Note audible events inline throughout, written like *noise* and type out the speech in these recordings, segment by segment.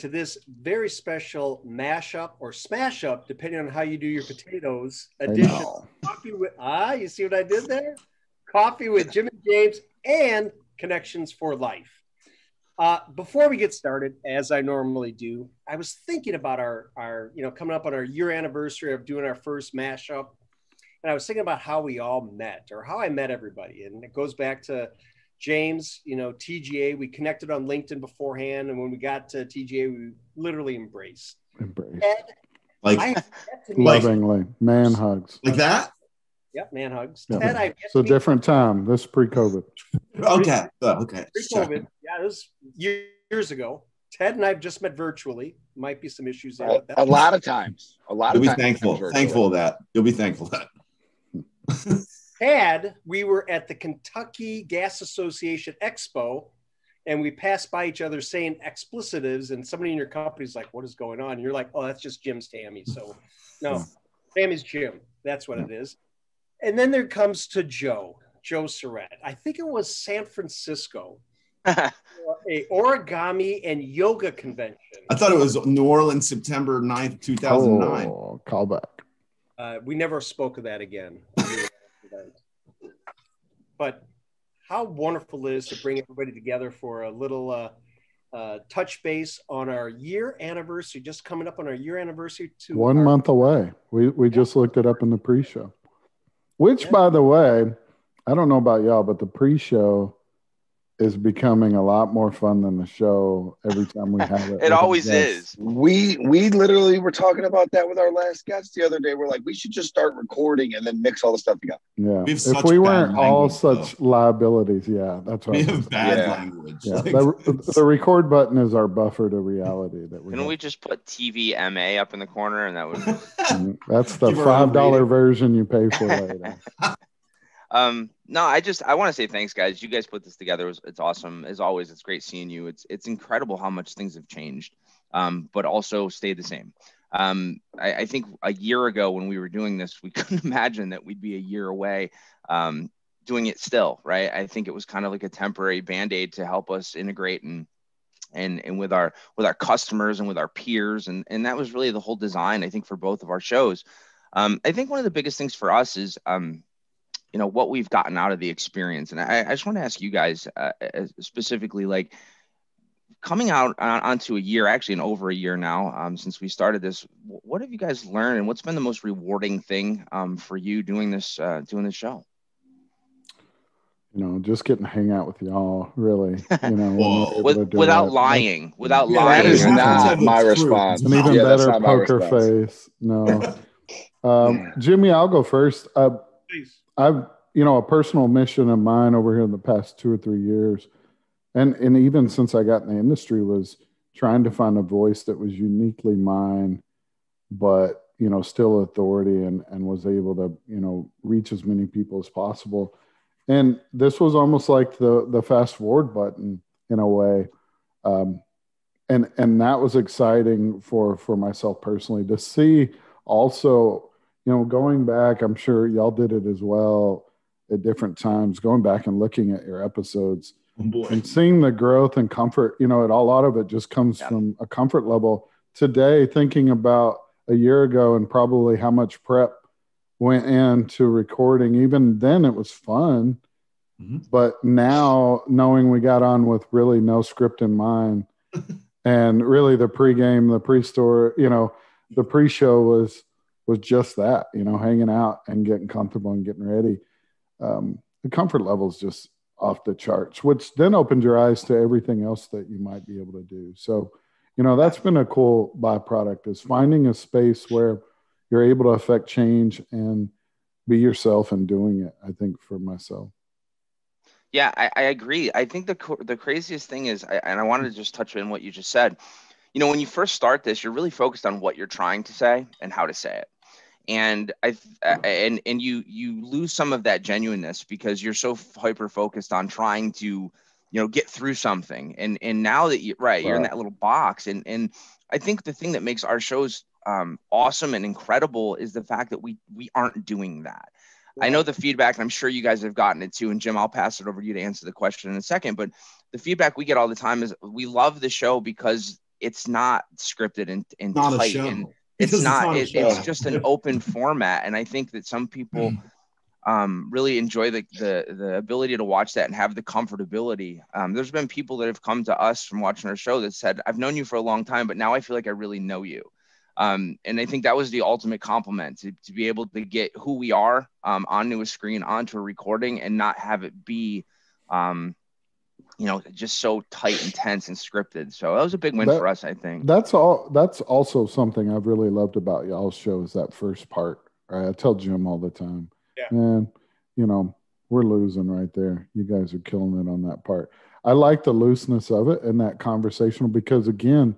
to this very special mashup or smash up, depending on how you do your potatoes edition. Coffee with ah, you see what I did there? Coffee with Jim and James and Connections for Life. Uh, before we get started, as I normally do, I was thinking about our our you know coming up on our year anniversary of doing our first mashup, and I was thinking about how we all met or how I met everybody, and it goes back to James, you know, TGA, we connected on LinkedIn beforehand. And when we got to TGA, we literally embraced. Embraced. Ed, like lovingly, man hugs. Like that? Yep, man hugs. Yep. Ted, I It's a different time. This pre-COVID. Okay. Oh, okay. pre-COVID. Yeah, it was years ago. Ted and I've just met virtually. Might be some issues there. A, that. a lot of times. A lot You'll of be times. thankful. virtually. Thankful of that. You'll be thankful that. *laughs* Ted, we were at the Kentucky Gas Association Expo and we passed by each other saying explicitives, and somebody in your company's like, What is going on? And you're like, Oh, that's just Jim's Tammy. So, no, *laughs* Tammy's Jim. That's what it is. And then there comes to Joe, Joe Surratt. I think it was San Francisco, *laughs* a origami and yoga convention. I thought it was New Orleans, September 9th, 2009. Oh, callback. Uh, we never spoke of that again. *laughs* but how wonderful it is to bring everybody together for a little uh, uh, touch base on our year anniversary, just coming up on our year anniversary. To One our- month away. We we just looked it up in the pre-show. Which, Yeah. by the way, I don't know about y'all, but the pre-show is becoming a lot more fun than the show every time we have it. *laughs* It always is. We we literally were talking about that with our last guest the other day. We're like, we should just start recording and then mix all the stuff together. Yeah. We have If we weren't all language, though. such liabilities, yeah, that's right. We right. have bad Yeah. language. Yeah, Like, *laughs* the, the record button is our buffer to reality. That we, Couldn't we just put TVMA up in the corner and that would Mm, That's the Give her a five dollar version you pay for later. *laughs* um no i just i want to say thanks guys. You guys put this together. It was, it's awesome. As always it's great seeing you. It's it's incredible how much things have changed um but also stayed the same. Um I, I think a year ago when we were doing this we *laughs* couldn't imagine that we'd be a year away um doing it still right? I think it was kind of like a temporary band-aid to help us integrate and and and with our with our customers and with our peers and and that was really the whole design i think for both of our shows. Um, i think one of the biggest things for us is um, you know what we've gotten out of the experience and i, I just want to ask you guys uh, uh, specifically like coming out on, onto a year actually and over a year now um, since we started this what have you guys learned and what's been the most rewarding thing um, for you doing this uh, doing this show You know, just getting to hang out with y'all, really. You know, when Whoa. we're *laughs* able With, without that. lying without Yeah, lying That is Yeah. not Yeah. my True. response. An even Yeah, better poker face. No. *laughs* um, Jimmy, I'll go first. Uh, Please. I've, you know, a personal mission of mine over here in the past two or three years, and and even since I got in the industry, was trying to find a voice that was uniquely mine, but you know, still authority, and and was able to you know reach as many people as possible. And this was almost like the the fast forward button in a way, um, and and that was exciting for for myself personally to see. Also, you know, going back, I'm sure y'all did it as well at different times, going back and looking at your episodes oh and seeing the growth and comfort, you know, it, a lot of it just comes Yeah. from a comfort level. Today, thinking about a year ago and probably how much prep went into recording, even then it was fun. Mhm. But now, knowing we got on with really no script in mind, *laughs* and really the pregame, the pre-store, you know, the pre-show was was just that, you know, hanging out and getting comfortable and getting ready. Um, the comfort level is just off the charts, which then opened your eyes to everything else that you might be able to do. So, you know, that's been a cool byproduct is finding a space where you're able to affect change and be yourself and doing it. I think for myself. Yeah, I, I agree. I think the the craziest thing is, I, and I wanted to just touch on what you just said. You know, when you first start this, you're really focused on what you're trying to say and how to say it, and I uh, and and you you lose some of that genuineness because you're so hyper focused on trying to, you know, get through something. And and now that you right, you're in that little box, and and I think the thing that makes our shows um, awesome and incredible is the fact that we we aren't doing that. I know the feedback, and I'm sure you guys have gotten it too. And Jim, I'll pass it over to you to answer the question in a second. But the feedback we get all the time is we love the show because it's not scripted and, and Not a tight show. and it's it's not it, it's just an *laughs* open format and i think that some people um, really enjoy the, the the ability to watch that and have the comfortability. Um, there's been people that have come to us from watching our show that said i've known you for a long time but now i feel like i really know you. Um, and i think that was the ultimate compliment to, to be able to get who we are um, onto a screen onto a recording and not have it be um, you know just so tight and tense and scripted so that was a big win That- for us i think That's all. That's also something I've really loved about y'all's show is that first part. Right? I tell Jim all the time, Yeah. man. You know, we're losing right there. You guys are killing it on that part. I like the looseness of it and that conversational because again,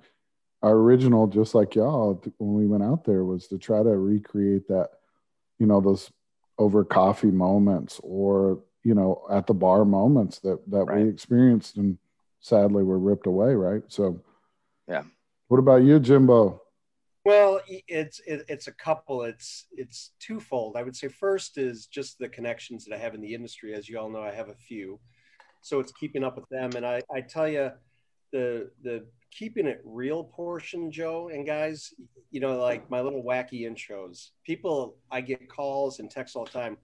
our original, just like y'all, when we went out there, was to try to recreate that. You know, those over coffee moments or you know at the bar moments that that Right. we experienced and sadly were ripped away. Right. So. Yeah. What about you, Jimbo? Well, it's it, it's a couple. It's it's twofold. I would say first is just the connections that I have in the industry. As you all know, I have a few, so it's keeping up with them. And I I tell you, the the keeping it real portion, Joe and guys, you know, like my little wacky intros. People, I get calls and texts all the time.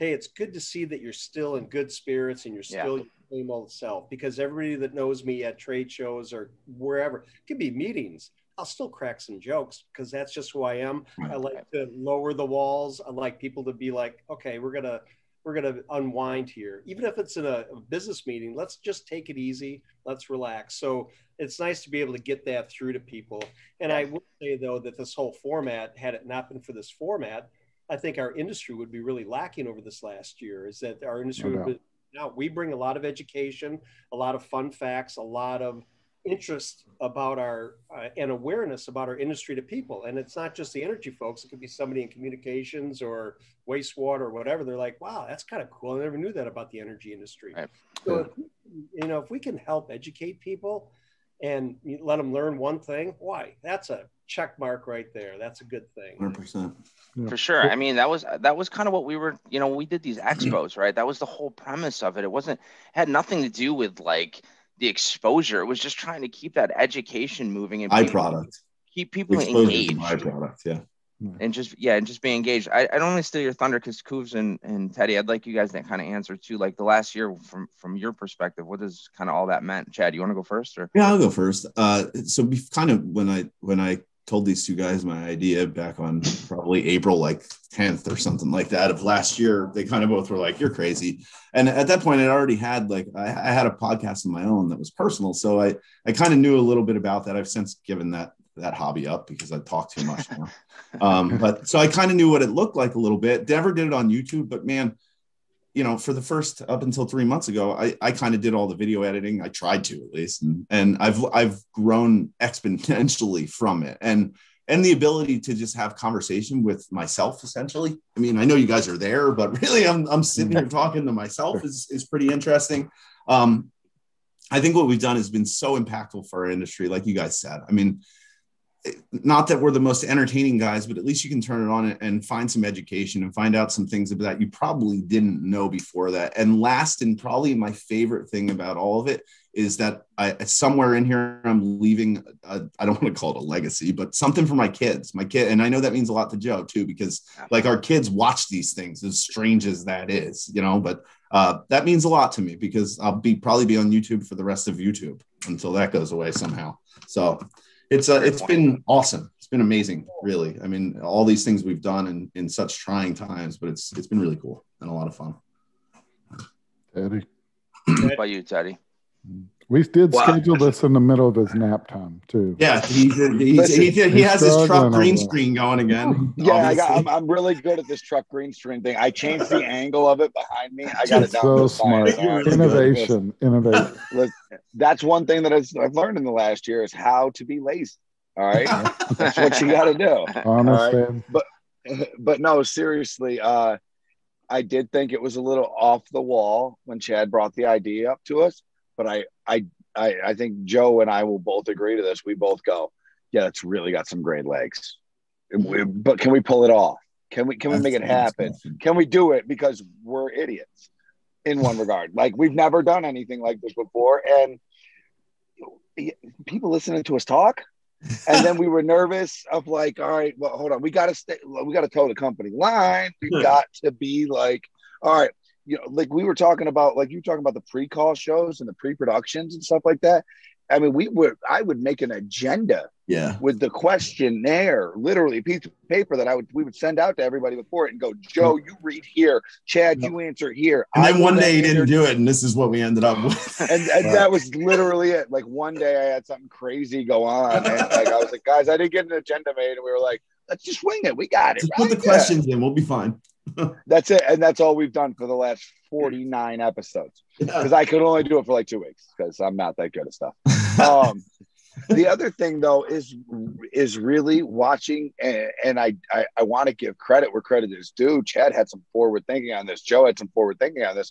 Hey, it's good to see that you're still in good spirits and you're Yeah. still your same old self. Because everybody that knows me at trade shows or wherever, it could be meetings. I'll still crack some jokes because that's just who I am. I like to lower the walls. I like people to be like, okay, we're gonna we're gonna unwind here, even if it's in a, a business meeting. Let's just take it easy. Let's relax. So it's nice to be able to get that through to people. And I would say though that this whole format, had it not been for this format, I think our industry would be really lacking over this last year. Is that our industry No would be now we bring a lot of education, a lot of fun facts, a lot of interest about our uh, and awareness about our industry to people. And it's not just the energy folks. It could be somebody in communications or wastewater or whatever. They're like wow that's kind of cool. I never knew that about the energy industry. Right. so if, you know if we can help educate people and let them learn one thing why? That's a check mark right there. That's a good thing 100%. for sure i mean that was that was kind of what we were you know we did these expos right that was the whole premise of it it wasn't had nothing to do with like the exposure it was just trying to keep that education moving and people- Byproduct. keep people Exposure is a engaged. Yeah. and just yeah and just be engaged i, I don't want to steal your thunder because Cooves and, and teddy i'd like you guys to kind of answer too like the last year from from your perspective what does kind of all that meant chad you want to go first or Yeah, I'll go first. Uh, so we kind of when I when I told these two guys my idea back on probably April like 10th or something like that of last year, they kind of both were like, "You're crazy." And at that point, I already had like I, I had a podcast of my own that was personal, so I I kind of knew a little bit about that. I've since given that that hobby up because I talk too much now. um, *laughs* but so I kind of knew what it looked like a little bit. Never did it on YouTube, but man, you know, for the first up until three months ago, I, I kind of did all the video editing. I tried to at least, and, and I've I've grown exponentially from it, and and the ability to just have conversation with myself essentially. I mean, I know you guys are there, but *laughs* really, I'm I'm sitting here talking to myself is is pretty interesting. Um, I think what we've done has been so impactful for our industry, like you guys said. I mean, not that we're the most entertaining guys, but at least you can turn it on and find some education and find out some things about that you probably didn't know before that. And last, and probably my favorite thing about all of it is that I somewhere in here I'm leaving. I I don't want to call it a legacy, but something for my kids. My kid, and I know that means a lot to Joe too, because like our kids watch these things, as strange as that is, you know. But uh, that means a lot to me because I'll be probably be on YouTube for the rest of YouTube until that goes away somehow. So it's uh, it's been awesome. It's been amazing, really. I mean, all these things we've done in, in such trying times, but it's it's been really cool and a lot of fun. Teddy, what about you teddy We did Wow. schedule this in the middle of his nap time too. Yeah, he he, Listen, he, he, has his truck green screen going again. Yeah, I got, I'm, I'm really good at this truck green screen thing. I changed the *laughs* angle of it behind me. I got it down. So to smart. science. All right. Innovation, innovation. *laughs* Listen, That's one thing that I've I've learned in the last year is how to be lazy. All right, *laughs* that's what you got to do. Honest right. and but no, seriously, uh, I did think it was a little off the wall when Chad brought the idea up to us. But I, I, I, I think Joe and I will both agree to this. We both go, yeah, it's really got some great legs. We- But can we pull it off? Can we can we make it happen? Can we do it? Because we're idiots in one regard. Like we've never done anything like this before, and people listening to us talk. and then we were nervous of like, all right, well, hold on, we got to stay, we got to toe the company line. We got to be like, all right, you know, like we were talking about, like you were talking about the pre-call shows and the pre-productions and stuff like that. I mean, we would I would make an agenda Yeah. with the questionnaire, literally a piece of paper that I would we would send out to everybody before it and go, Joe, mm-hmm. you read here, Chad, you answer here. And I then one day he didn't do it, and this is what we ended up with. *laughs* and, and that was literally it. Like one day I had something crazy go on, and like I was like, guys, I didn't get an agenda made, and we were like, let's just wing it. We got it. Just put the right? Yeah. questions in. We'll be fine. *laughs* That's it, and that's all we've done for the last forty nine episodes. Because I could only do it for like two weeks because I'm not that good at stuff. um, *laughs* the other thing though is is really watching and, and I I, I want to give credit where credit is due. Chad had some forward thinking on this. Joe had some forward thinking on this.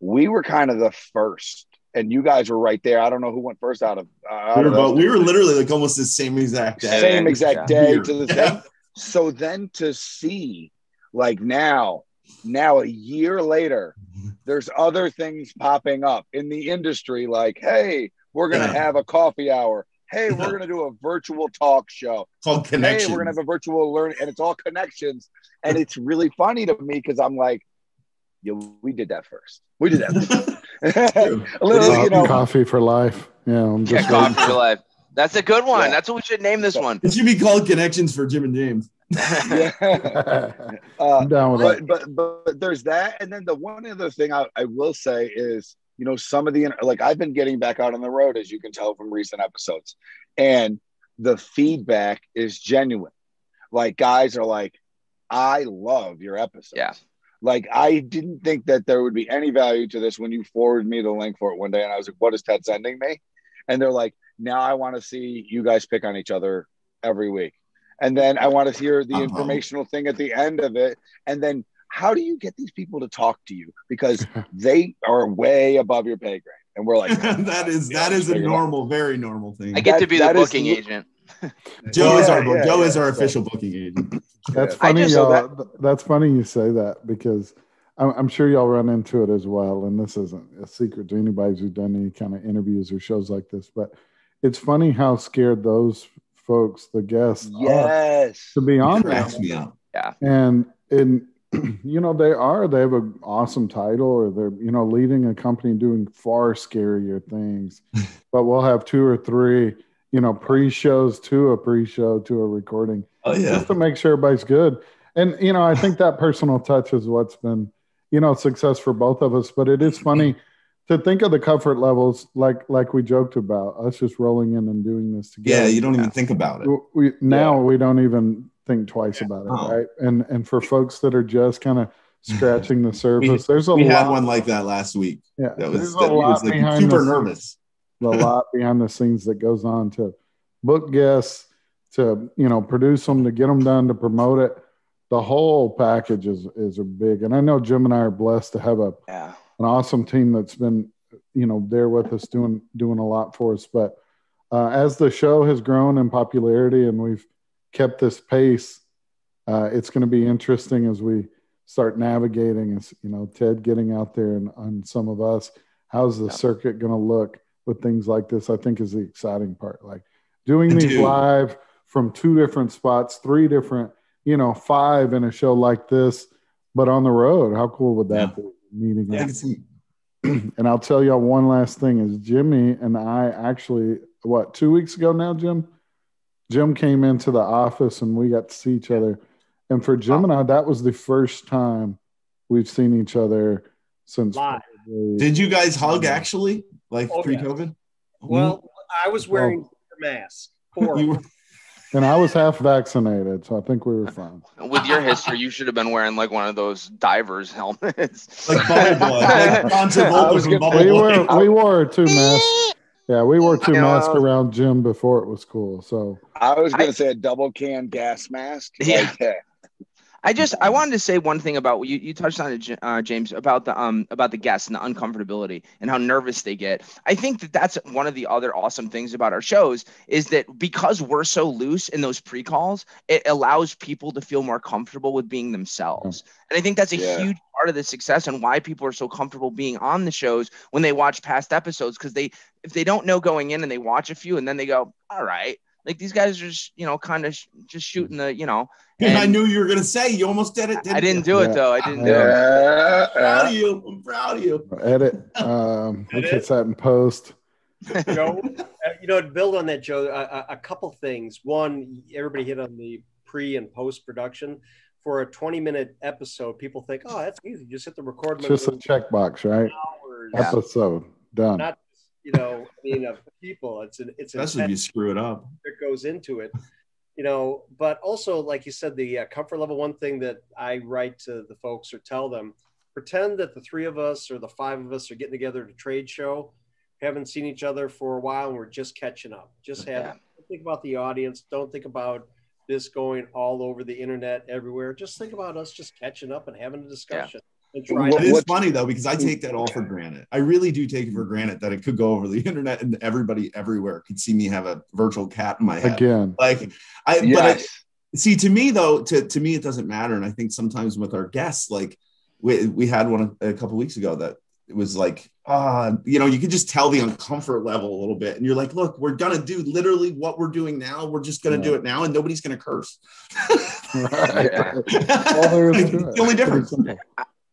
We were kind of the first, and you guys were right there. I don't know who went first out of uh, out we, were of both, we were literally like almost the same exact day. same Yeah. exact day Weird. to the Yeah. Thing. So then to see like now, now a year later, mm-hmm. there's other things popping up in the industry like, hey, we're gonna Yeah. have a coffee hour. Hey, we're gonna do a virtual talk show. Called Hey, connection. we're gonna have a virtual learning, and it's all connections. And it's really funny to me because I'm like, yeah, we did that first. We did that. *laughs* *laughs* Literally, you know, coffee for life. Yeah, I'm Yeah, just coffee for life. That's a good one. Yeah. That's what we should name this one. It should be called connections for Jim and James. *laughs* yeah. uh, I'm down with that. but, but but there's that and then the one other thing I, I will say is you know some of the like i've been getting back out on the road as you can tell from recent episodes and the feedback is genuine like guys are like i love your episodes Yeah. like i didn't think that there would be any value to this when you forwarded me the link for it one day and i was like what is ted sending me and they're like now i want to see you guys pick on each other every week and then I want to hear the Uh-huh. informational thing at the end of it. And then how do you get these people to talk to you? Because *laughs* they are way above your pay grade. And we're like, *laughs* that is that is a normal, very normal thing. I get That- to be the booking li- agent. *laughs* Joe is our yeah, Joe is yeah. our So- official booking agent. That's funny, just- y'all. Th- That's funny you say that because I'm, I'm sure y'all run into it as well. And this isn't a secret to anybody who's done any kind of interviews or shows like this. But it's funny how scared those folks, the guests, are yes. to be on Cracks there. me up. And and *clears throat* you know they are they have an awesome title or they're you know leading a company doing far scarier things. *laughs* but we'll have two or three you know pre-shows to a pre-show to a recording Oh yeah. just to make sure everybody's good. And you know, I think that personal touch is what's been, you know, success for both of us. But it is funny *clears throat* to think of the comfort levels, like like we joked about, us just rolling in and doing this together. Yeah, you don't even think about it. We, now we don't even think twice about it, Oh. right? And and for folks that are just kind of *laughs* scratching the surface, there's a We lot. had one like that last week. yeah, That was there's that a was lot like behind super the scenes nervous. a *laughs* lot behind the scenes that goes on to book guests to you know produce them to get them done to promote it the whole package is is a big and i know jim and i are blessed to have a Yeah. An awesome team that's been you know there with us doing doing a lot for us. But uh, as the show has grown in popularity and we've kept this pace uh, it's going to be interesting as we start navigating as you know ted getting out there and on some of us how's the Yeah. circuit going to look with things like this i think is the exciting part. Like doing these live from two different spots three different you know five in a show like this but on the road how cool would that be meeting I up? *clears throat* and I'll tell y'all one last thing is Jimmy and I actually what two weeks ago now, Jim? Jim came into the office and we got to see each other. And for Jim and I, that was the first time we've seen each other since probably- Did you guys hug actually, like Oh, pre-COVID? Well, hmm? I was wearing a mask. For *laughs* You were- and I was half vaccinated, so I think we were fine. With your history, you should have been wearing like one of those divers helmets. like bubble boy, *laughs* like John I Travolta was from gonna- Bubble We Boy. were we wore two masks. Yeah, we wore two You know, masks around Jim before it was cool. So I was going I- to say a double can gas mask. Yeah. Like, yeah. I just I wanted to say one thing about you. You touched on it, uh, James, about the um about the guests and the uncomfortability and how nervous they get. I think that that's one of the other awesome things about our shows is that because we're so loose in those pre calls, it allows people to feel more comfortable with being themselves. And I think that's a Yeah. huge part of the success and why people are so comfortable being on the shows when they watch past episodes because they if they don't know going in and they watch a few and then they go all right like these guys are just you know kind of sh- just shooting the you know And I knew you were gonna say you almost did it. I didn't do it Yeah. though i didn't do it I'm proud of you. I'm proud of you. Edit. Um, we'll Edit. get that in post. *laughs* Joe, uh, you know, to build on that, Joe, a, a- a couple things. One, everybody hit on the pre and post production. For a 20 minute episode, people think, oh, that's easy. Just hit the record It's just a checkbox, right? hours. Yeah. Episode done. Not, you know, I mean, of people. It's an, it's an Especially if you screw it up. that goes into it you know but also like you said the uh, comfort level one thing that i write to the folks or tell them pretend that the three of us or the five of us are getting together at a trade show haven't seen each other for a while and we're just catching up just have Yeah. don't think about the audience don't think about this going all over the internet everywhere just think about us just catching up and having a discussion and trying What- It to is what- funny though because I take that all for granted. I really do take it for granted that it could go over the *laughs* internet and everybody everywhere could see me have a virtual cat in my head. Again. Like I, but I, see to me though to, to me it doesn't matter and i think sometimes with our guests like we, we had one a couple weeks ago that it was like uh you know you could just tell the uncomfort level a little bit and you're like look we're gonna do literally what we're doing now we're just gonna do it now and nobody's gonna curse Right. Yeah. *laughs* All there is to It's it. the only difference Pretty simple.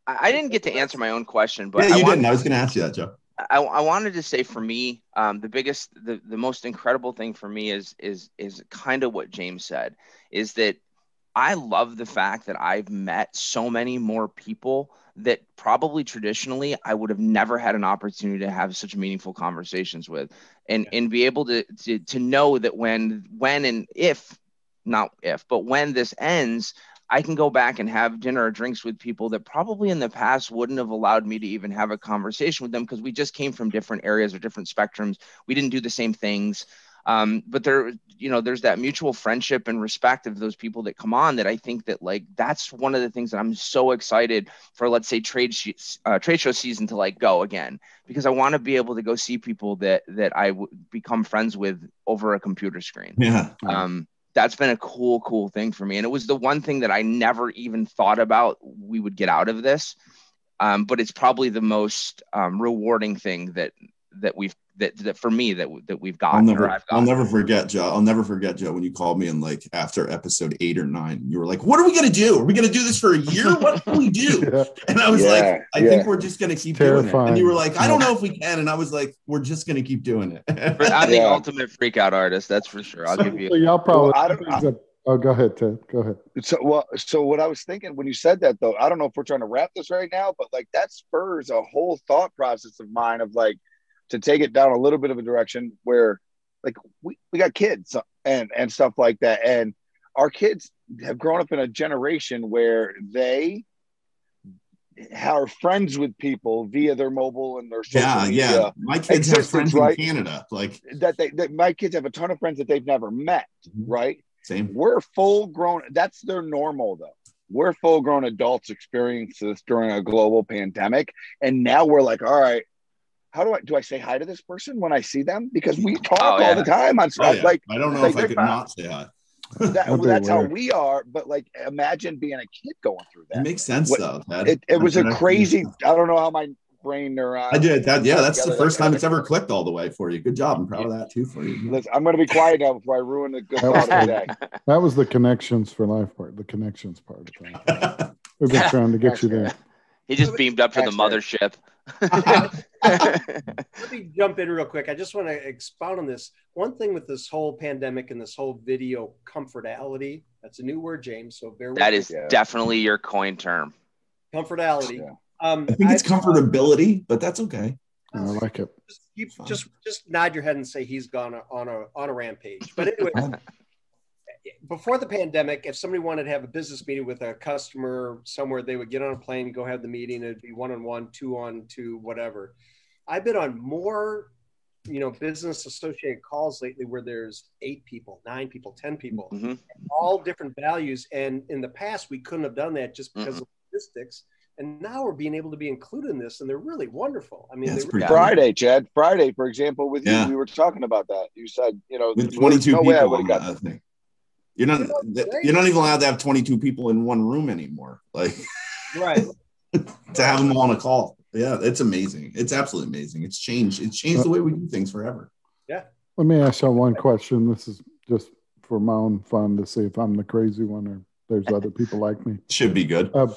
I, I didn't get to answer my own question but yeah I you didn't. I was gonna ask you that joe. I, I wanted to say for me, um, the biggest, the, the most incredible thing for me is is is kind of what James said, is that I love the fact that I've met so many more people that probably traditionally I would have never had an opportunity to have such meaningful conversations with, and and be able to to to know that when when and if not if but when this ends I can go back and have dinner or drinks with people that probably in the past wouldn't have allowed me to even have a conversation with them because we just came from different areas or different spectrums. We didn't do the same things. Um, but there, you know, there's that mutual friendship and respect of those people that come on that I think that like that's one of the things that I'm so excited for. Let's say trade sh- uh, trade show season to like go again because I want to be able to go see people that that I w- become friends with over a computer screen yeah um, that's been a cool, cool thing for me. And it was the one thing that I never even thought about we would get out of this. Um, but it's probably the most um, rewarding thing that that we've that, that for me that that we've I'll never, or I've I'll never forget, Joe. I'll never forget, Joe, when you called me and like after episode eight or nine, you were like, "What are we gonna do? Are we gonna do this for a year? What can we do?" Yeah. *laughs* *laughs* And I was Yeah, like, "I yeah. think we're just gonna keep doing it." And you were like, "I don't know if we can," and I was like, "We're just gonna keep doing it." *laughs* I'm the Yeah. ultimate freak out artist, that's for sure. I'll give So you. y'all probably. Well, I don't- oh, go ahead, Ted. Go ahead. So well, so what I was thinking when you said that though, I don't know if we're trying to wrap this right now, but like that spurs a whole thought process of mine of like to take it down a little bit of a direction where like we, we got kids and and stuff like that. And our kids have grown up in a generation where they are friends with people via their mobile and their social yeah, media. yeah. Yeah. My kids have friends right? in Canada. Like That they that my kids have a ton of friends that they've never met, Mhm. right? same. We're full grown. That's their normal, though. We're full grown adults experiencing this during a global pandemic, and now we're like, all right, how do I do? I say hi to this person when I see them because we talk Oh, all the time on Oh, stuff. yeah. Like I don't know like if I could fine. not say hi. that, well, be that's how we are. But like, imagine being a kid going through that. It that. makes sense What- though. Ted. It, it was a crazy. I don't know how my brain neurons. I did that. Yeah, that's the first that time it's ever clicked all the way for you. Good job. I'm proud of that too for you. Listen, I'm going to be quiet now before I ruin the good thought of the day. That was the connections for life part. The connections part of things. *laughs* We've been trying to get you there. He just beamed up to the *laughs* mothership. Let me *laughs* jump in real quick. I just want to expound on this. One thing with this whole pandemic and this whole video comfortality, that's a new word, James. So bear with that me. is Yeah. definitely your coin term. comfortality. Yeah. Um, I think it's comfortability, but that's okay. I like it. Just, you, Fine. just just nod your head and say he's gone on a on a rampage. But anyway, *laughs* before the pandemic, if somebody wanted to have a business meeting with a customer somewhere, they would get on a plane, go have the meeting. It'd be one on one, two on two, whatever. I've been on more, you know, business associated calls lately where there's eight people, nine people, ten people, Mhm. all different values. And in the past, we couldn't have done that just because of logistics. And now we're being able to be included in this, and they're really wonderful. I mean, Yeah, it's really- Friday, Chad. Friday, for example, with Yeah. you, we were talking about that. You said, you know, With 22 no way I people would on have that got thing. You're not You know, you're not even allowed to have 22 people in one room anymore. *laughs* Like right. *laughs* to have them on a call. Yeah, it's amazing. It's absolutely amazing. It's changed. It's changed the way we do things forever. Yeah. Let me ask you one question. This is just for my own fun to see if I'm the crazy one or there's other people like me. *laughs* Should be good. Uh,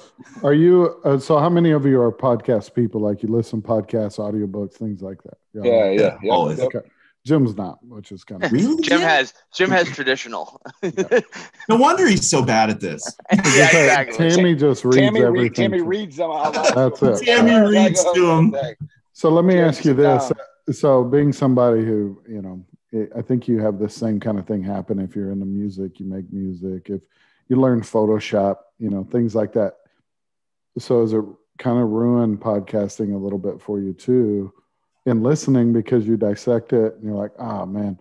are you? Uh, so, how many of you are podcast people? Like you listen podcasts, audiobooks, things like that? Yeah, yeah, yeah. always. Okay. Jim's not, which is kind of Really? Jim has Jim has *laughs* traditional. *laughs* No wonder he's so bad at this. *laughs* yeah, exactly. Tammy just reads Tammy, everything. read, Tammy reads them out loud. That's it. Tammy Uh, reads to him. So let me Jim, ask you this. down. So being somebody who, you know, I think you have the same kind of thing happen if you're into music, you make music, if you learn Photoshop, you know, things like that. So is it kind of ruined podcasting a little bit for you too in listening because you dissect it and you're like, oh man.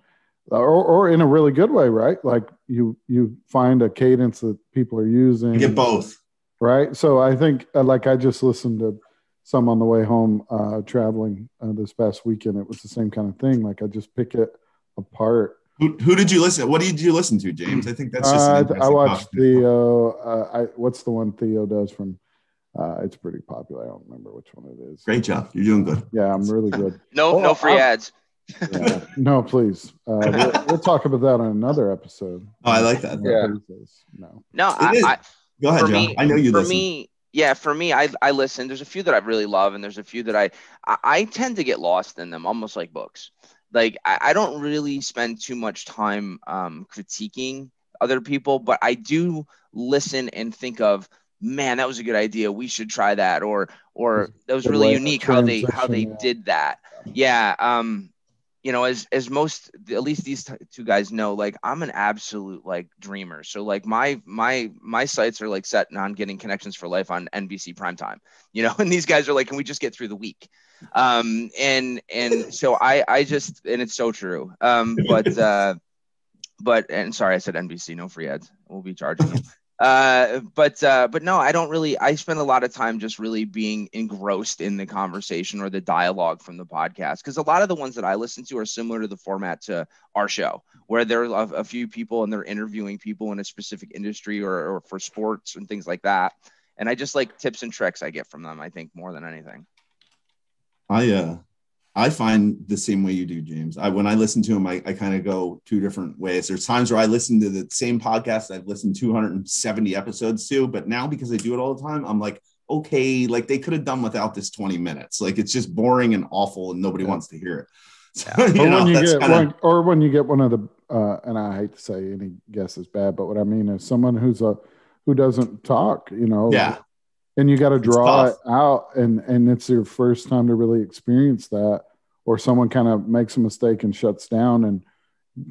Or, or in a really good way, right? Like you you find a cadence that people are using You get both. right? So I think, uh, like, I just listened to some on the way home uh, traveling uh, this past weekend. It was the same kind of thing. Like, I just pick it apart. Who, who did you listen? What did you listen to, James? I think that's just. Uh, I, I watched. Theo. Uh, I what's the one Theo does from? Uh, it's pretty popular. I don't remember which one it is. Great job. You're doing good. Yeah, I'm really good. *laughs* No, Oh, no free I'm- ads. Yeah. no, please. Uh, we'll, we'll *laughs* talk about that on another episode. Oh, I like that. Yeah. No. No, It I. I, Go ahead, for John. me, I know you for listen. me, yeah, for me, I I listen. There's a few that I really love, and there's a few that I I, I tend to get lost in them, almost like books. Like I, I don't really spend too much time um, critiquing other people, but I do listen and think of, man, that was a good idea. We should try that, or or that was really unique how they how they did that. Yeah. Um, you know, as as most at least these two guys know, like I'm an absolute like dreamer. So like my my my sites are like set on getting connections for life on NBC primetime. You know, *laughs* and these guys are like, can we just get through the week? Um, and and so I I just and it's so true. Um, but uh, but and sorry, I said NBC, no free ads. We'll be charging. *laughs* Uh, but uh, but no, I don't really. I spend a lot of time just really being engrossed in the conversation or the dialogue from the podcast because a lot of the ones that I listen to are similar to the format to our show, where there are a, few people and they're interviewing people in a specific industry or, or for sports and things like that. And I just like tips and tricks I get from them. I think more than anything. I uh I find the same way you do, James. I when I listen to him, I, I kind of go two different ways. There's times where I listen to the same podcast I've listened 270 episodes to, but now because I do it all the time, I'm like, okay, like they could have done without this 20 minutes. Like it's just boring and awful, and nobody Yeah. wants to hear it. *laughs* So, or you know, when you get kind of one, or when you get one of the uh, and I hate to say any guess is bad, but what I mean is someone who's a who doesn't talk, you know, yeah. And you got to draw it out, and and it's your first time to really experience that, or someone kind of makes a mistake and shuts down, and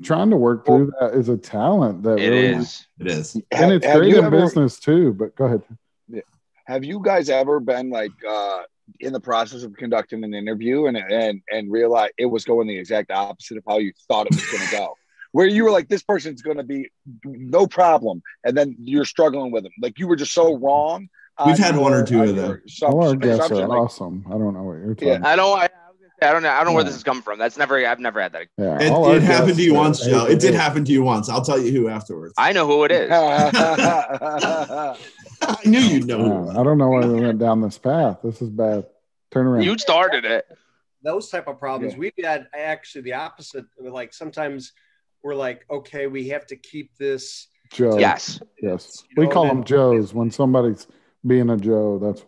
trying to work through that is a talent that It really, is. It is. and it's Have great you in ever- business too. But go ahead. Have you guys ever been like uh, in the process of conducting an interview and and and realize it was going the exact opposite of how you thought it was going to go? Where you were like, this person's going to be no problem, and then you're struggling with them. Like you were just so wrong. We've on had one or two of your them. assump- All our guests are like, awesome. I don't know what you're talking. Yeah. about. I don't. I, I don't know. I don't know where Yeah. this is coming from. That's never. I've never had that. Yeah, It, it happened to you once, Joe. It did happen to you once. I'll tell you who afterwards. I, I know who it is. *laughs* I knew you'd know. Yeah, I don't know why we went down this path. This is bad. Turn around. You started it. those type of problems Yeah. we've had actually the opposite like sometimes we're like okay we have to keep this Joe. Yes. Yes. You We call them Joes. When somebody's being a Joe, that's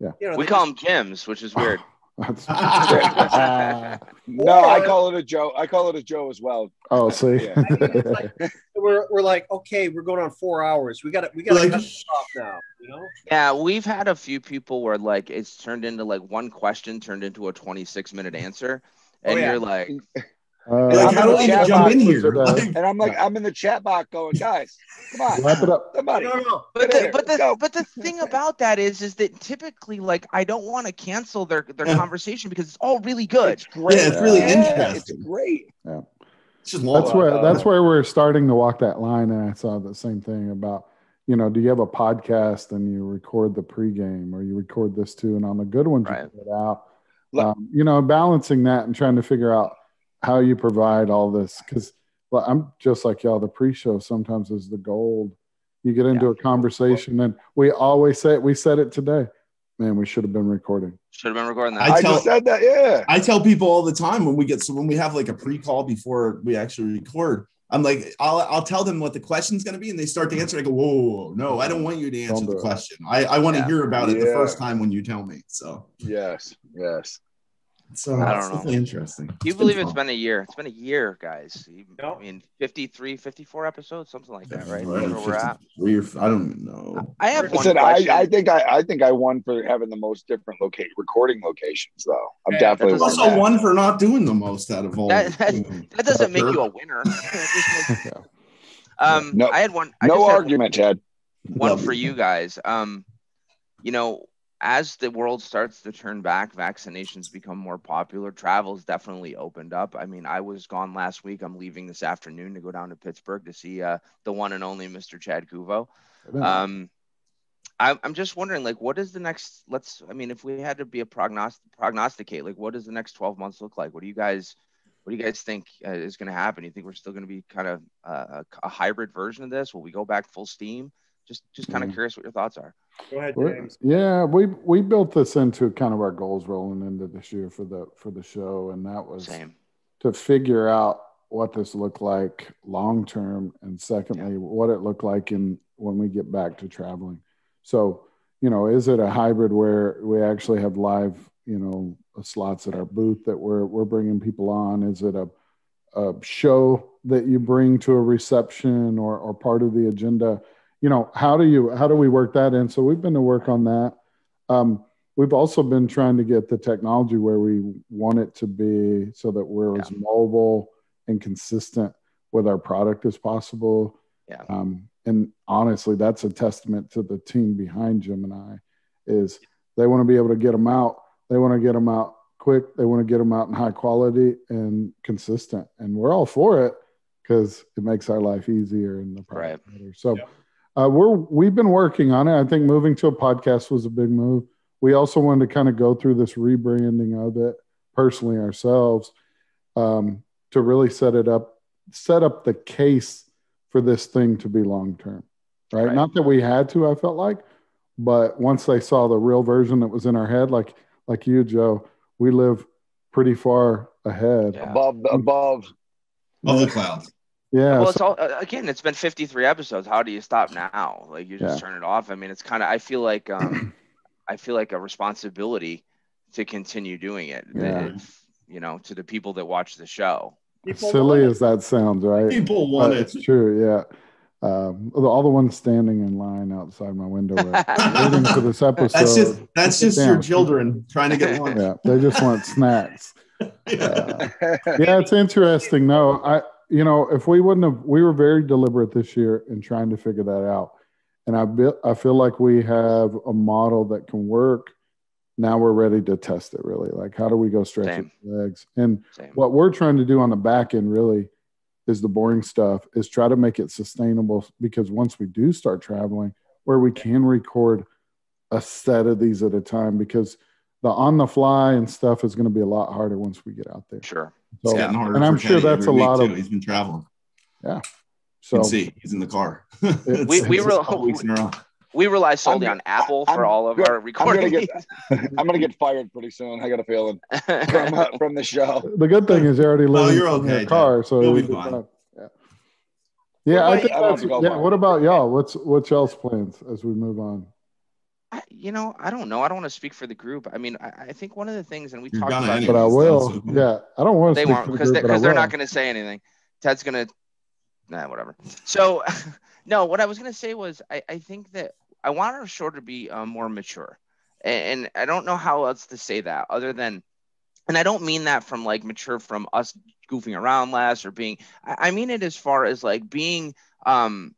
you know We call just- them gyms, which is weird. *laughs* Oh, that's *laughs* *laughs* no, I call it a Joe. I call it a Joe as well. Oh, see. Yeah. I mean, like- we're, we're like okay we're going on four hours we got to we got to Like- cut this off now you know Yeah, we've had a few people where like it's turned into like one question turned into a 26 minute answer. Oh, and Oh, yeah. you're like, Uh, Like, how do I even jump in here? Like, *laughs* And I'm like, I'm in the chat box going, guys, come on, Wrap it up. somebody. no no but the, but the Go. but the thing *laughs* about that is is that typically like I don't want to cancel their their Yeah. conversation because it's all really good. It's great. Yeah, it's really Yeah, interesting. It's great. It's just. That's where uh, that's where we're starting to walk that line. And I saw the same thing about, you know, do you have a podcast and you record the pregame or you record this too? And on the good ones, Right. you put it out. Um, you know, balancing that and trying to figure out how you provide all this. Cause well, I'm just like y'all, the pre-show sometimes is the gold. You get into Yeah. a conversation and we always say it, we said it today. man, we should have been recording. Should have been recording that. I I tell- just said that. Yeah. I tell people all the time when we get so when we have like a pre-call before we actually record, I'm like, I'll I'll tell them what the question's gonna be, and they start to answer. I go, whoa, whoa, whoa, no, I don't want you to answer the it. question. I, I want to Yeah. hear about it the first time when you tell me. So Yes. Yes. So I don't know. interesting. Do you been believe it's been a year? It's been a year, guys. You- No. I mean, 53, 54 episodes, something like that, right? Right, Where we're at. I don't even know. I have one Listen, I. I think I, I think I won for having the most different locate recording locations though. I'm Yeah, definitely that Also, that. one for not doing the most out of all. That- that- that doesn't make you a *laughs* winner. *laughs* It just makes- Yeah. um, No- I had one. I No just had argument, Ted. one for you. you guys. Um, you know, as the world starts to turn back, vaccinations become more popular. Travel's definitely opened up. I mean, I was gone last week. I'm leaving this afternoon to go down to Pittsburgh to see uh, the one and only Mr. Chad Kuvo. Um, I, I'm just wondering, like, what is the next? Let's. I mean, if we had to be a prognost- prognosticate, like, what does the next 12 months look like? What do you guys? What do you guys think uh, is going to happen? You think we're still going to be kind of uh, a, a hybrid version of this? Will we go back full steam? Just, just kind of Mhm. curious what your thoughts are. Go ahead, We're- James. yeah, we we built this into kind of our goals rolling into this year for the for the show, and that was Same. to figure out what this looked like long term, and secondly, what it looked like in when we get back to traveling. So, you know, is it a hybrid where we actually have live, you know, slots at our booth that we're we're bringing people on? Is it a a show that you bring to a reception or or part of the agenda? You know, how do you how do we work that in? So we've been to work on that. Um, we've also been trying to get the technology where we want it to be so that we're as mobile and consistent with our product as possible. Yeah. Um, and honestly, that's a testament to the team behind Gemini is they want to be able to get them out. They want to get them out quick. They want to get them out in high quality and consistent. And we're all for it because it makes our life easier and the product better. So Yep. Uh, we're we've been working on it. I think moving to a podcast was a big move. We also wanted to kind of go through this rebranding of it personally ourselves um, to really set it up, set up the case for this thing to be long term, right? Right. Not that we had to, I felt like, but once they saw the real version that was in our head, like like you, Joe, we live pretty far ahead. Yeah. Above the above. Of the clouds. Yeah, well, so- it's all uh, again. It's been 53 episodes. How do you stop now? Like you just Yeah. turn it off. I mean, it's kind of. I feel like um, *clears throat* I feel like a responsibility to continue doing it. Yeah. if, you know, to the people that watch the show. People silly want it. as that sounds, right? People But want it. it's true, yeah. Um, all the ones standing in line outside my window *laughs* waiting for this episode. That's just that's just Damn. your children trying to get *laughs* lunch. yeah, they just want snacks. *laughs* Yeah. Yeah, it's interesting. No, I, you know, if we wouldn't have, we were very deliberate this year in trying to figure that out, and I be, I feel like we have a model that can work. Now we're ready to test it. Really, like how do we go stretch legs? And Same. what we're trying to do on the back end really is the boring stuff is try to make it sustainable because once we do start traveling where we can record a set of these at a time because the on the fly and stuff is going to be a lot harder once we get out there Sure. It's so, getting harder and i'm sure Kenny that's a lot too. of He's been traveling. Yeah. so can see he's in the car. *laughs* We- It's- we it's real- a weeks in a row. We rely solely I'm- on Apple I'm for all of good. our I'm recording. gonna get I'm gonna get fired pretty soon. I got a feeling from uh, from the show. *laughs* the good thing is you're already living you're in okay, your Ted. car so You'll be it'll fine. yeah yeah What i about think you? I don't that's have to go yeah far. what about y'all what's what's y'all's plans as we move on I- you know, I don't know. I don't want to speak for the group. I mean, I, I think one of the things, and we You're talked about anyway. but i will yeah i don't want to they speak won't for the because group, they, but I because they're not going to say anything. Ted's going to, nah, whatever. So, *laughs* no, what I was going to say was I, I think that I want our show to be uh, more mature, and, and I don't know how else to say that other than, and I don't mean that from like mature from us goofing around less or being. I, I mean it as far as like being um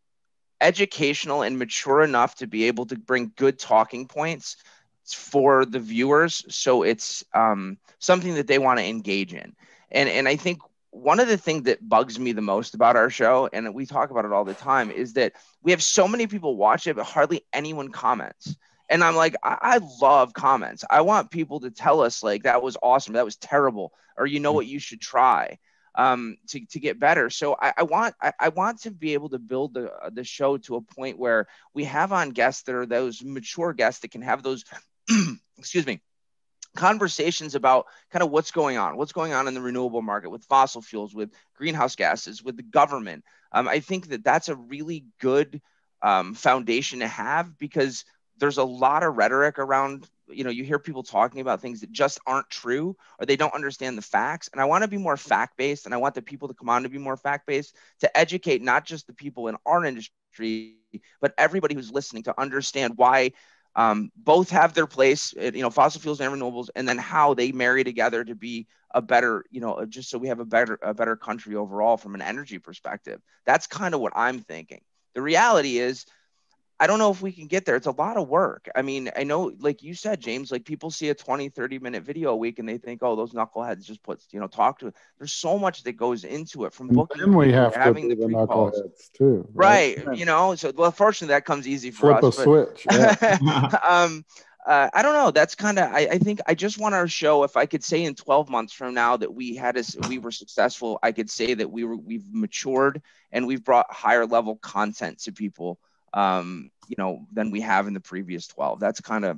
educational and mature enough to be able to bring good talking points for the viewers. So it's um, something that they want to engage in. And and i think one of the things that bugs me the most about our show and we talk about it all the time is that we have so many people watch it but hardly anyone comments. And i'm like i, I love comments. I want people to tell us like that was awesome that was terrible or you know what you should try um, to, to get better. So I, I want I, I want to be able to build the the show to a point where we have on guests that are those mature guests that can have those *clears throat* excuse me, conversations about kind of what's going on, what's going on in the renewable market with fossil fuels, with greenhouse gases, with the government. Um, I think that that's a really good um, foundation to have because there's a lot of rhetoric around you know you hear people talking about things that just aren't true or they don't understand the facts and i want to be more fact based and i want the people to come on to be more fact based to educate not just the people in our industry but everybody who's listening to understand why um, both have their place, uh, you know, fossil fuels and renewables, and then how they marry together to be a better, you know, just so we have a better, a better country overall from an energy perspective. That's kind of what I'm thinking. The reality is, I don't know if we can get there. It's a lot of work. I mean, I know, like you said, James, like people see a 20, 30 minute video a week and they think, oh, those knuckleheads just put, you know, talk to it. There's so much that goes into it from booking. And we have having to the, the knuckleheads too. Right. right. You know, so well, fortunately that comes easy for Flip us. Flip a switch. Yeah. *laughs* um, uh, I don't know. That's kind of. I, I, think I just want our show. If I could say in 12 months from now that we had a, we were successful, I could say that we were we've matured and we've brought higher level content to people um, you know, than we have in the previous 12. That's kind of,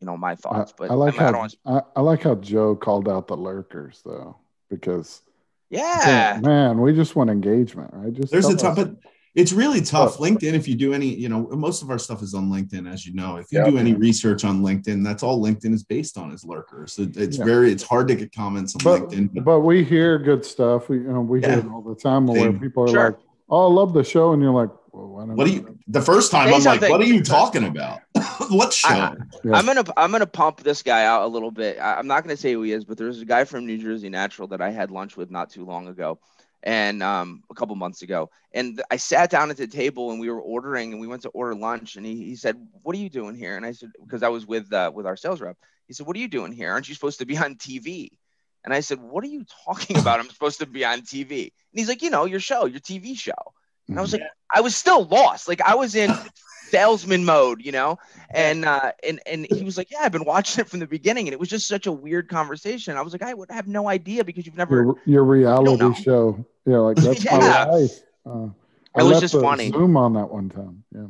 you know, my thoughts. But I like I how I, I, like how Joe called out the lurkers though, because yeah, man, we just want engagement, right? Just there's a tough, but it's really tough. LinkedIn, if you do any, you know, most of our stuff is on LinkedIn, as you know. If you yeah. do any research on LinkedIn, that's all LinkedIn is based on is lurkers. It, it's yeah. very, it's hard to get comments on but, LinkedIn. But, but, we hear good stuff. We, you know, we yeah. hear it all the time where people are sure. like, "Oh, I love the show," and you're like, well, what do you? The first time Say I'm something. like, what are you talking about? *laughs* what show? I, am gonna I'm gonna pump this guy out a little bit. I, am not gonna say who he is, but there's a guy from New Jersey Natural that I had lunch with not too long ago, and um, a couple months ago. And I sat down at the table and we were ordering, and we went to order lunch, and he, he said, "What are you doing here?" And I said, because I was with uh, with our sales rep. He said, "What are you doing here? Aren't you supposed to be on TV?" And I said, "What are you talking *laughs* about? I'm supposed to be on TV." And he's like, "You know, your show, your TV show." And I was like, I was still lost. Like I was in *laughs* salesman mode, you know? And uh and and he was like, Yeah, I've been watching it from the beginning. And it was just such a weird conversation. I was like, I would have no idea because you've never your, your reality show. Yeah, like that's *laughs* yeah. my life. Uh, it was just funny. Zoom on that one time. Yeah.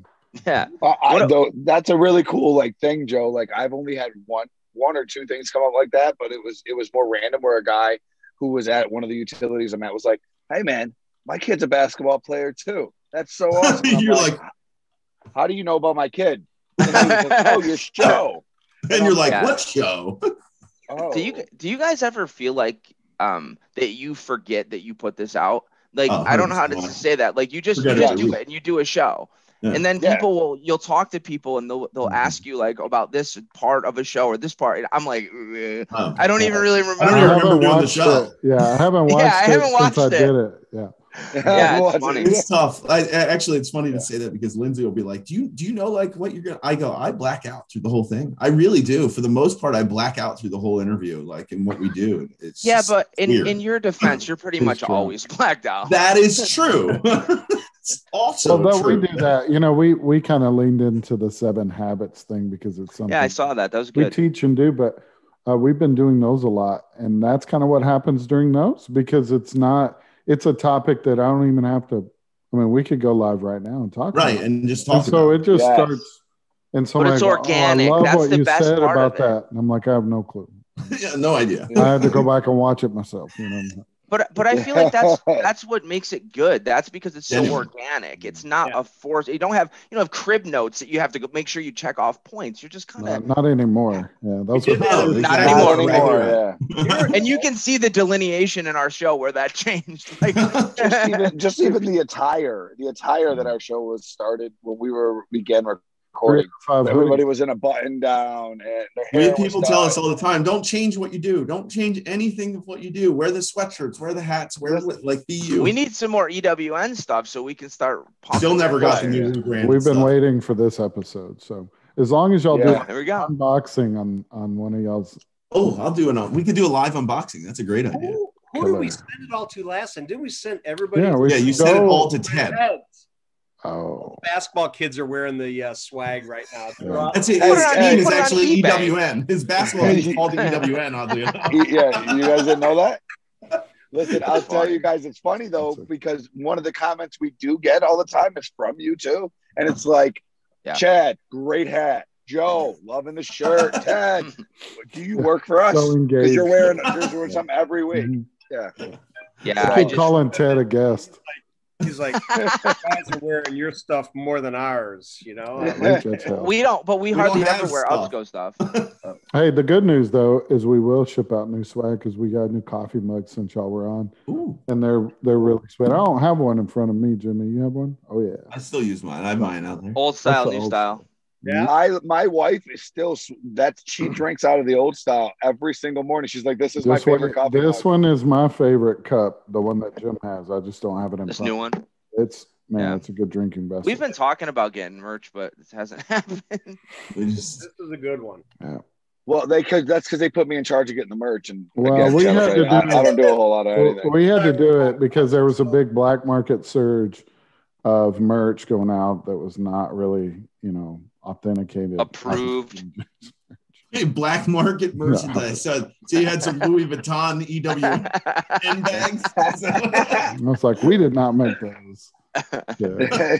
Yeah. Uh, I, though, that's a really cool like thing, Joe. Like I've only had one one or two things come up like that, but it was it was more random where a guy who was at one of the utilities I'm at was like, Hey man, my kid's a basketball player too. That's so *laughs* awesome. you're like, like, how do you know about my kid? Like, oh, your *laughs* show. And, and you're like, yeah. what show? oh. Do you do you guys ever feel like um that you forget that you put this out? Like oh, I don't know how to say that. Like you just, you just do it and you do a show. Yeah. And then yeah. people will you'll talk to people and they'll they'll mm-hmm. ask you like about this part of a show or this part. I'm like, oh, I don't even really remember. I don't remember doing the show. It. Yeah, I haven't watched *laughs* yeah, I haven't watched since it. I did it. Yeah. *laughs* yeah, it's funny. It's tough. I, actually, it's funny yeah. to say that because Lindsay will be like, "Do you do you know like what you're gonna?" I go, "I black out through the whole thing. I really do. For the most part, I black out through the whole interview, like in what we do. It's yeah, but in weird. in your defense, you're pretty much true. always *laughs* blacked out. That is true. *laughs* it's also well, true. we do that. You know, we we kind of leaned into the seven habits thing because it's something. Yeah, I saw that. That was good. We teach and do, but. Uh, we've been doing those a lot, and that's kind of what happens during those because it's not it's a topic that I don't even have to. I mean, we could go live right now and talk. Right, and just talk. And so it just yes. starts. And so it's organic. Oh, I love That's what you said about that. And I'm like, I have no clue. *laughs* yeah, no idea. I had to go back and watch it myself. You know. But but I feel like that's *laughs* that's what makes it good. That's because it's so organic. It's not yeah. a force. You don't have you don't have crib notes that you have to go make sure you check off points. You're just kind of not, not, anymore. Yeah, those are *laughs* not, not anymore. anymore yeah. and you can see the delineation in our show where that *laughs* changed. Like just, even, just even the attire, the attire that our show was started when we were began recording. Everybody was in a button down, and we people tell us all the time, "Don't change what you do. Don't change anything of what you do. Wear the sweatshirts, wear the hats, wear the, like be you." We need some more EWN stuff so we can start. Still never got the new brand. We've been stuff. waiting for this episode, so as long as y'all yeah. do there we go. unboxing on on one of y'all's. Oh, I'll do an. We could do a live unboxing. That's a great idea. Who, who did we send it all to last? And did we send everybody? Yeah, yeah you sent it all to Ted. Oh, basketball kids are wearing the uh, swag right now. Yeah. That's it. His team is actually EWN. His basketball is called *laughs* the EWN. Oddly *laughs* enough. Yeah, you guys didn't know that. *laughs* Listen, I'll tell you guys, it's funny though because one of the comments we do get all the time is from you too, and it's like, yeah. Chad, great hat. Joe, loving the shirt. Ted, do you work for us? Because engaged. you're wearing you're wearing something every week. Mhm. Yeah. Yeah, I I keep just calling Ted a guest. He's like, *laughs* guys are wearing your stuff more than ours, you know. I think that's how- we don't, but we, We hardly don't ever wear stuff. Upsco stuff. *laughs* Hey, the good news though is we will ship out new swag because we got new coffee mugs since y'all were on, Ooh, and they're they're really sweet. I don't have one in front of me, Jimmy. You have one? Oh yeah. I still use mine. I have mine out there. Old style, new old style. Yeah. I my wife is still that she *clears throat* drinks out of the old style every single morning. She's like, "This is my This one, favorite coffee." this mug. one is my favorite cup, the one that Jim has. I just don't have it in This front. new one. It's man, Yeah. it's a good drinking vessel. We've been talking about getting merch, but it hasn't *laughs* happened. We This is a good one. Yeah. Well, they could. That's because they put me in charge of getting the merch, and Well, again, we had said, to do- I, I don't do a whole lot of Well, anything. we had to do it because there was a big black market surge of merch going out that was not really, you know, authenticated. Approved. *laughs* hey, black market merchandise. So, so you had some Louis Vuitton EW handbags. *laughs* I was *laughs* like, we did not make those. Yeah.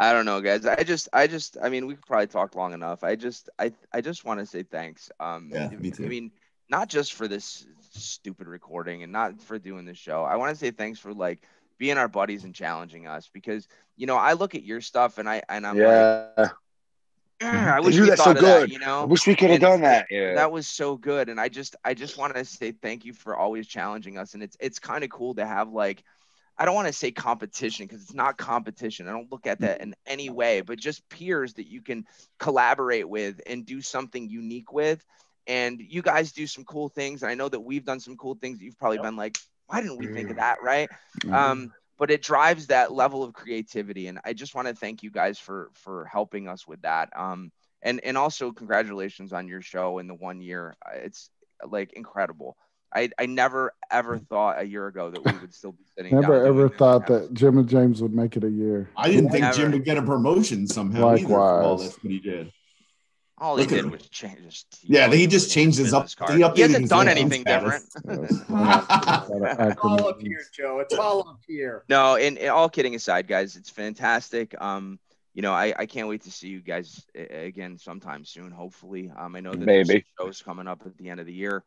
I don't know, guys. I just, I just, I mean, we could probably talk long enough. I just, I, I just want to say thanks. Um, Yeah, me too. I mean, not just for this stupid recording and not for doing this show. I want to say thanks for like being our buddies and challenging us because you know I look at your stuff and I and I'm like, yeah, Mm-hmm. I wish do we that thought so of that. good. You I wish we could have done that. Yeah, that was so good and i just i just want to say thank you for always challenging us and it's it's kind of cool to have like i don't want to say competition because it's not competition i don't look at that in any way but just peers that you can collaborate with and do something unique with and you guys do some cool things and i know that we've done some cool things that you've probably been like why didn't we think of mm. that? Right? Mm-hmm. Um but it drives that level of creativity and i just want to thank you guys for for helping us with that um and and also congratulations on your show in the one year Uh, it's like incredible i i never ever *laughs* thought a year ago that we would still be sitting down Never doing ever thought that Jim and James would make it a year. I didn't think Never. Jim would get a promotion somehow either. for All Likewise. this, but he did. All he Look at did him. was change just Yeah, he just changed his up- business card. he he, updated hasn't done anything different status. Yes. Gotta It's all up here, Joe. It's all up here. No, and, and all kidding aside, guys, it's fantastic. Um, you know, I, I can't wait to see you guys again sometime soon, hopefully. Um, I know that there's Maybe. some shows coming up at the end of the year.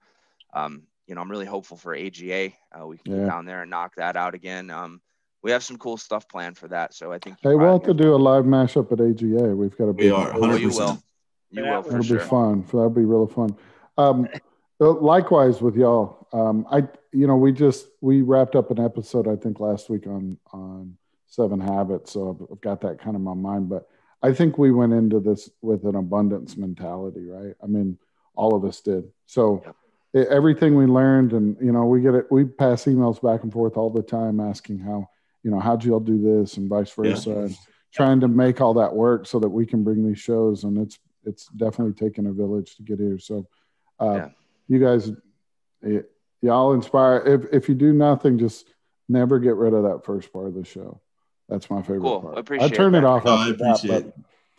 Um, you know, I'm really hopeful for AGA. Uh, we can Yeah. get down there and knock that out again. Um, we have some cool stuff planned for that, so I think Hey, we'll have to do a live mashup at AGA. We've got to We are Oh, you 100%. will. You That will for That'll sure. be fun. That'll be really fun. Um, uh, likewise with y'all. Um, I, you know, we just we wrapped up an episode I think last week on on Seven Habits, so I've, I've got that kind of in my mind. But I think we went into this with an abundance mentality, right? I mean, all of us did. So Yep. everything we learned, and you know, we get it. We pass emails back and forth all the time asking how, you know, how'd y'all do this, and vice versa. And, trying to make all that work so that we can bring these shows and it's it's definitely taken a village to get here so uh Yeah. you guys y- y'all inspire if if you do nothing just never get rid of that first part of the show that's my favorite Cool. part I appreciate i turn it that. off No, I after that appreciate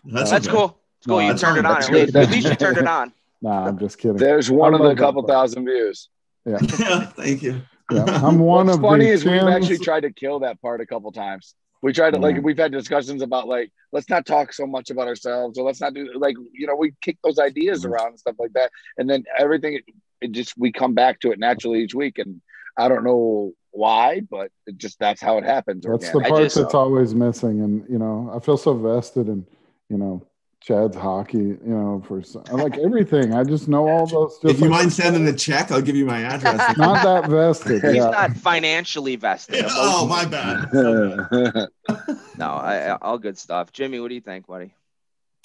but That's, That's cool. It's cool. No, you that's turned it on. At least, at least you turned it on. *laughs* nah i'm just kidding there's one I of the love that couple part. thousand views. yeah *laughs* Thank you. yeah i'm *laughs* one What's of funny the is we've actually tried to kill that part a couple times. We tried to like we've had discussions about like let's not talk so much about ourselves or let's not do like you know we kick those ideas Mhm. around and stuff like that and then everything it, it just we come back to it naturally each week and I don't know why but it just that's how it happens. that's the part just- that's always missing and you know i feel so vested in you know chad's hockey you know for I like everything i just know all those If you mind sending the check, I'll give you my address. *laughs* not that vested He's yeah not financially vested. *laughs* oh, my bad. *laughs* No, I, I- all good stuff. Jimmy, what do you think, buddy?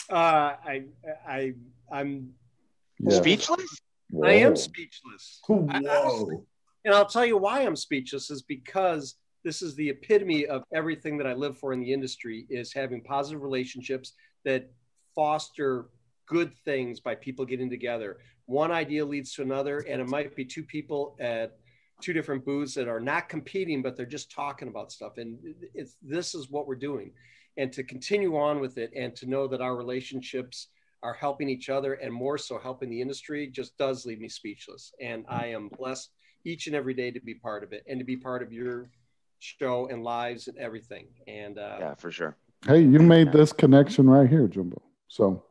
Uh, I, I, I'm, Yeah. Speechless? I am Whoa. speechless. I- Whoa. And I'll tell you why I'm speechless is because this is the epitome of everything that I live for in the industry is having positive relationships that foster good things by people getting together. One idea leads to another, and it might be two people at two different booths that are not competing, but they're just talking about stuff. And it's this is what we're doing. And to continue on with it and to know that our relationships are helping each other and more so helping the industry just does leave me speechless. And I am blessed each and every day to be part of it and to be part of your show and lives and everything. And uh, Yeah, for sure. Hey, you made this connection right here, Jumbo. So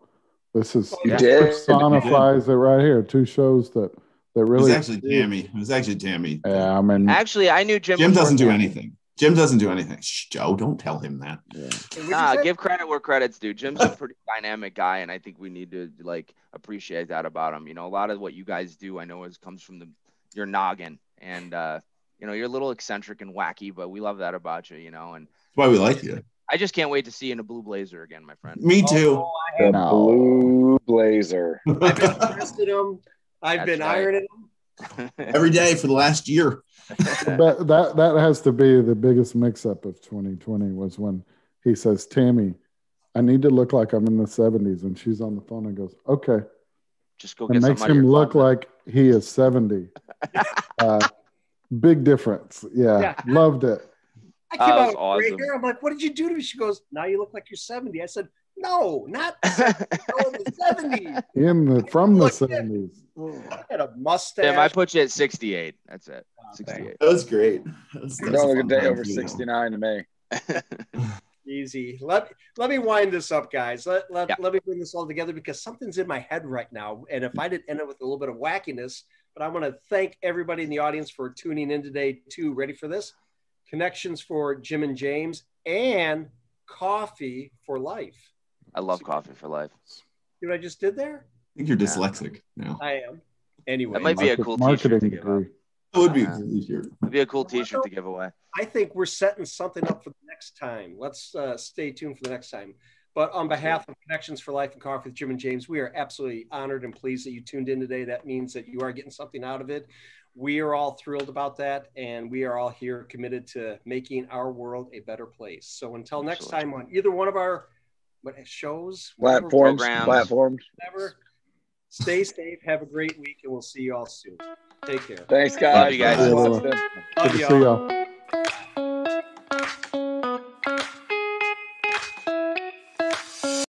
This is You this did. personifies it right here. Two shows that that It was really. actually Tammy. It was actually Tammy. Yeah, I mean, Actually, I knew Jim. Jim doesn't do anything. Jim doesn't do anything. Shh, Joe, don't tell him that. And Nah, give credit where credit's due. Jim's a *laughs* pretty dynamic guy, and I think we need to like appreciate that about him. You know, a lot of what you guys do, I know, is comes from the your noggin, and uh, you know, you're a little eccentric and wacky, but we love that about you. You know, and That's why we like you. I just can't wait to see you in a blue blazer again, my friend. Me too. Oh, I The No. blue blazer. *laughs* I've been tested them. I've That's been right. ironing them. *laughs* Every day for the last year. *laughs* that that that has to be the biggest mix-up of 2020 was when he says, "Tammy, I need to look like I'm in the 70s," and she's on the phone and goes, "Okay," just go and get makes something out of him look closet. like he is 70. uh, big difference. Yeah, Yeah. loved it. I came That out was with gray awesome. hair. I'm like, what did you do to me? She goes, now you look like you're 70. I said, no, not no, the 70s. In the from the Look, yeah. 70s. I had a mustache. Tim, I put you at 68. That's it. Oh, 68. That was great. That was- that was Don't a look a fun day over too. 69 to me. *laughs* Easy. Let let me wind this up, guys. Let let, Yeah. let me bring this all together because something's in my head right now. And if I didn't end it with a little bit of wackiness, but I want to thank everybody in the audience for tuning in today too. Ready for this? Connections for Jim and James and coffee for life. I love coffee for life. See what I just did there? I think you're dyslexic now. I am. Anyway, That might be a cool t-shirt to give degree. up. That would be Uh, easier. It'd be a cool T-shirt to give away. I think we're setting something up for the next time. Let's uh, stay tuned for the next time. But on behalf of Connections for Life and Coffee with Jim and James, we are absolutely honored and pleased that you tuned in today. That means that you are getting something out of it. We are all thrilled about that, and we are all here committed to making our world a better place. So until next Absolutely. time on either one of our what, shows, Platforms, programs. platforms. whatever, stay safe, have a great week, and we'll see you all soon. Take care. Thanks, guys. Love you guys. Thanks for Love watching. Good to see y'all.